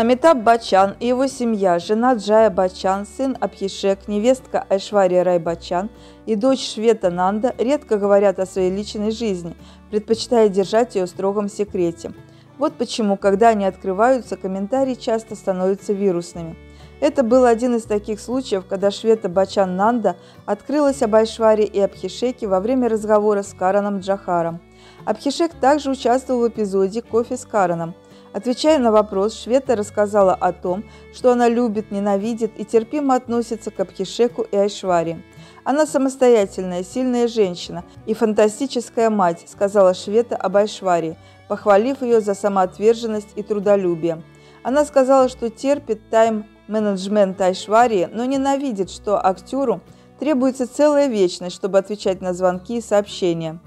Амитаб Бачан и его семья, жена Джая Бачан, сын Абхишек, невестка Айшвария Рай Бачан и дочь Швета Нанда редко говорят о своей личной жизни, предпочитая держать ее в строгом секрете. Вот почему, когда они открываются, комментарии часто становятся вирусными. Это был один из таких случаев, когда Швета Бачан Нанда открылась об Айшваре и Абхишеке во время разговора с Караном Джахаром. Абхишек также участвовал в эпизоде «Кофе с Караном», Отвечая на вопрос, Швета рассказала о том, что она любит, ненавидит и терпимо относится к Абхишеку и Айшваре. Она самостоятельная, сильная женщина и фантастическая мать, сказала Швета об Айшваре, похвалив ее за самоотверженность и трудолюбие. Она сказала, что терпит тайм-менеджмент Айшвари, но ненавидит, что актеру требуется целая вечность, чтобы отвечать на звонки и сообщения.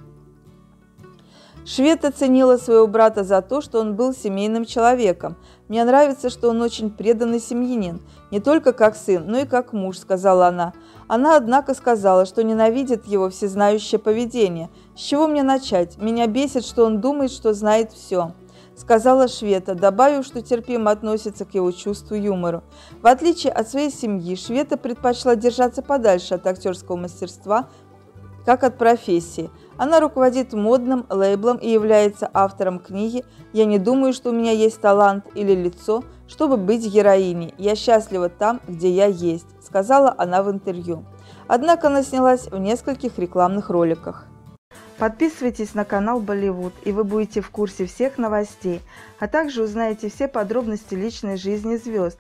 Швед оценила своего брата за то, что он был семейным человеком. «Мне нравится, что он очень преданный семьянин, не только как сын, но и как муж», – сказала она. Она, однако, сказала, что ненавидит его всезнающее поведение. «С чего мне начать? Меня бесит, что он думает, что знает все» сказала Швета, добавив, что терпимо относится к его чувству юмора. В отличие от своей семьи, Швета предпочла держаться подальше от актерского мастерства, как от профессии – она руководит модным лейблом и является автором книги «Я не думаю, что у меня есть талант или лицо, чтобы быть героиней. Я счастлива там, где я есть», – сказала она в интервью. Однако она снялась в нескольких рекламных роликах. Подписывайтесь на канал Болливуд, и вы будете в курсе всех новостей, а также узнаете все подробности личной жизни звезд.